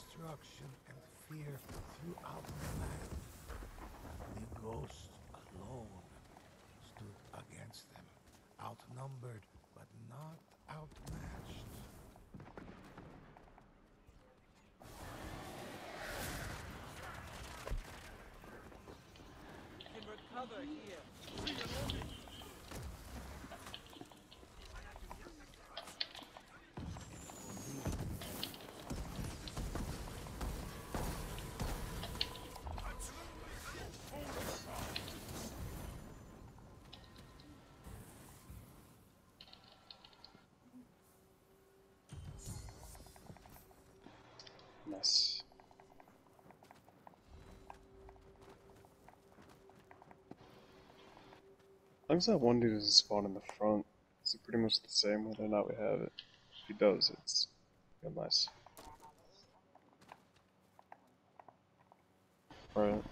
destruction and fear throughout the land. The ghosts alone stood against them, outnumbered long as that one dude doesn't spawn in the front, is it pretty much the same whether or not we have it? If he does, it's real nice. Right.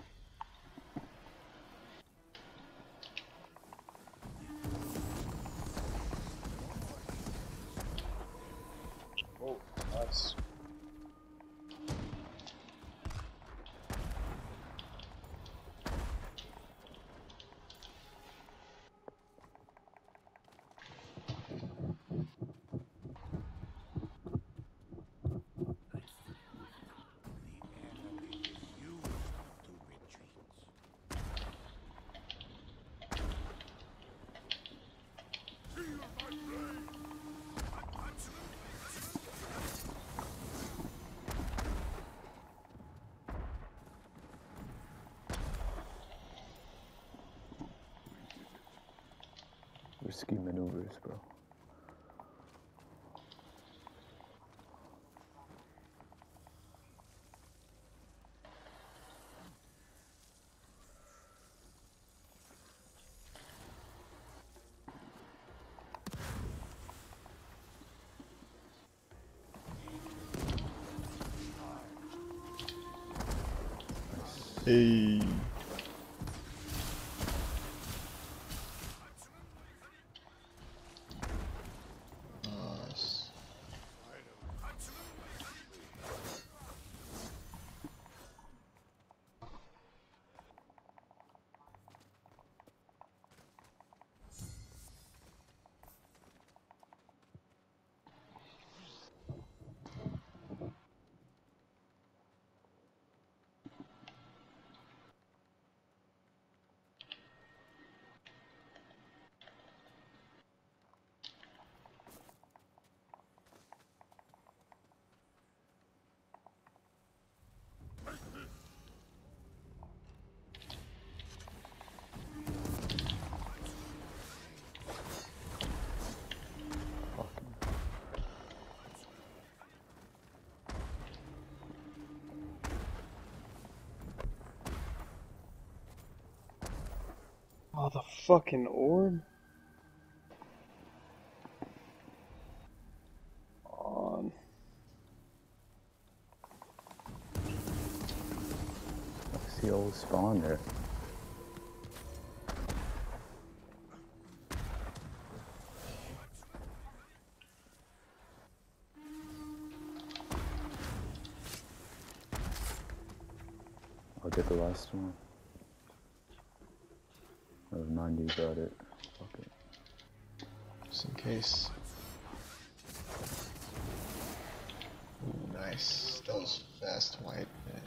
Risky maneuvers, bro. Hey. Oh, the fucking orb? On. That's the old spawn there. I'll get the last one. Got it. It. Just in case. Ooh, nice. That was fast white, man.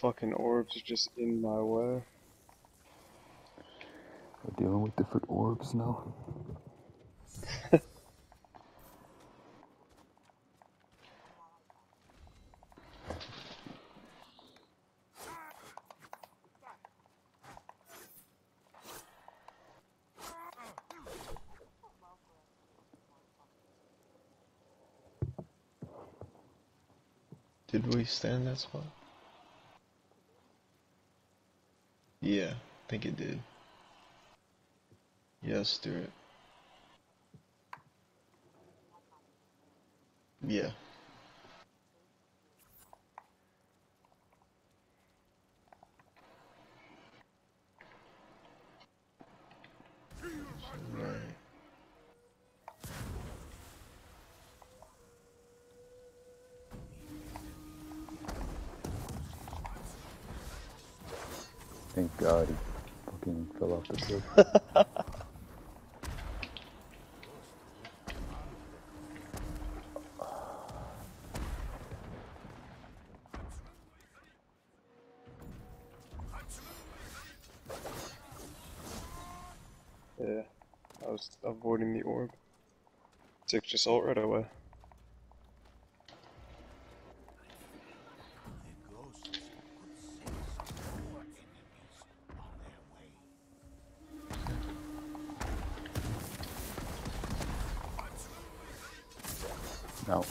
fucking orbs are just in my way. We're dealing with different orbs now. Did we stand that spot? Yeah, I think it did. Yes, do it. Yeah. Right. Thank God he fucking fell off the cliff. Yeah, I was avoiding the orb. Took just ult right away. No.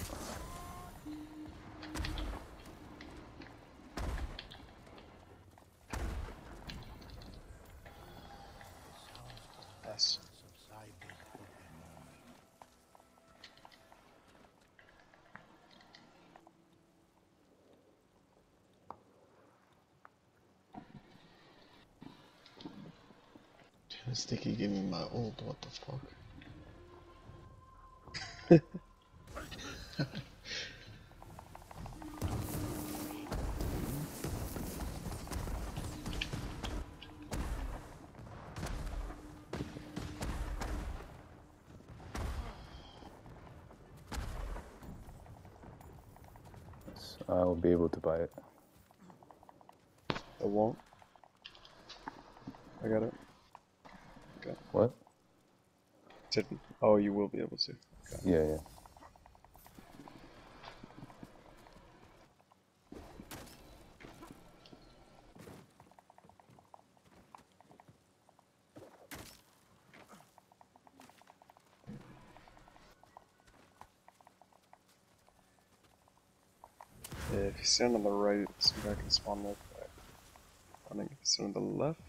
Nice. Subsided for a moment. Damn, Sticky gave me my ult, what the fuck? I'll be able to buy it. I won't. I got it. What? Didn't. Oh, you will be able to. Okay. Yeah, yeah. If you stand on the right, some guy can spawn right there. I think if you stand on the left,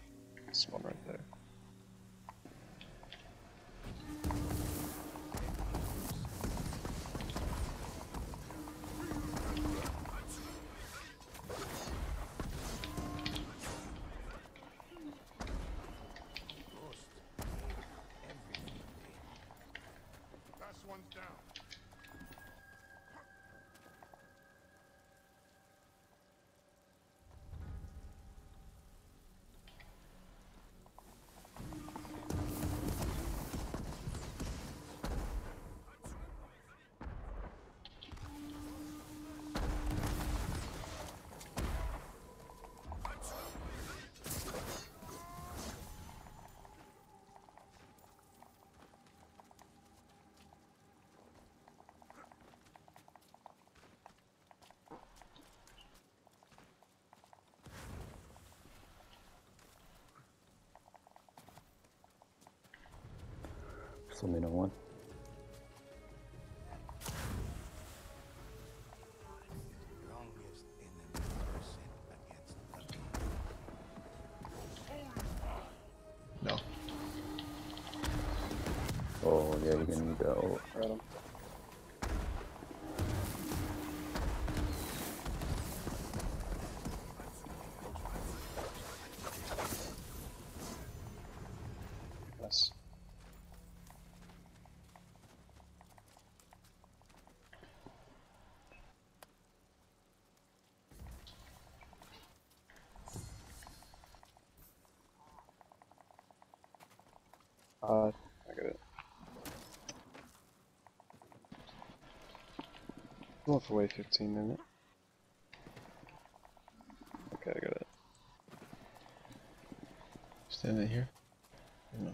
spawn right there. Just let me know one. strongest enemy percent against the No. Oh, yeah, you're gonna need that ult. Uh, I got it. I'm off away 15 in it. Okay, I got it. Stand in here? No.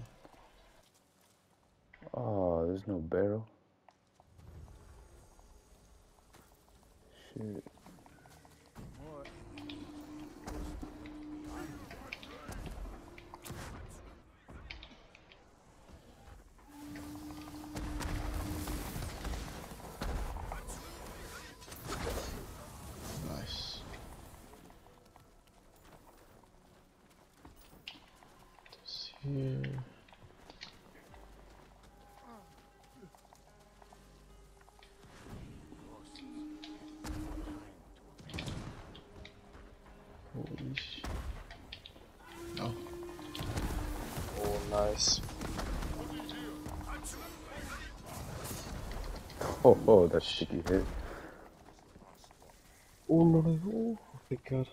Oh, there's no barrel. Shit. No. Oh, nice. Oh, oh, that sticky hit. Oh no, no, oh, thank God.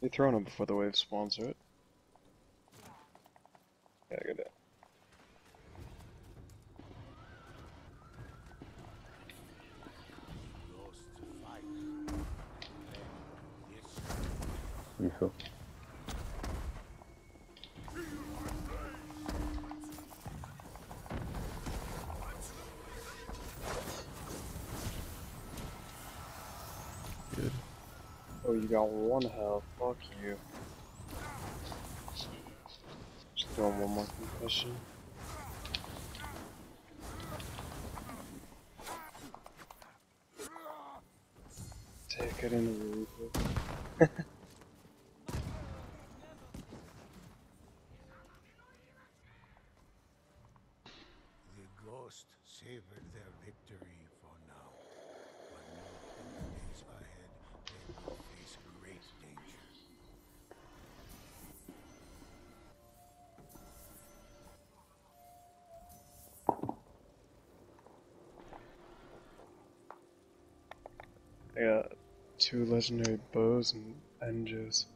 You're throwing them before the wave spawns, right? Yeah, I got it. Lost you got one health. Fuck you. Just throwing one more concussion. Take it in the roof. I got two legendary bows and engines.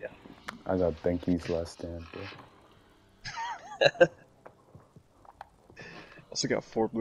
Yeah. I got Benkei's last stand. Also got four blue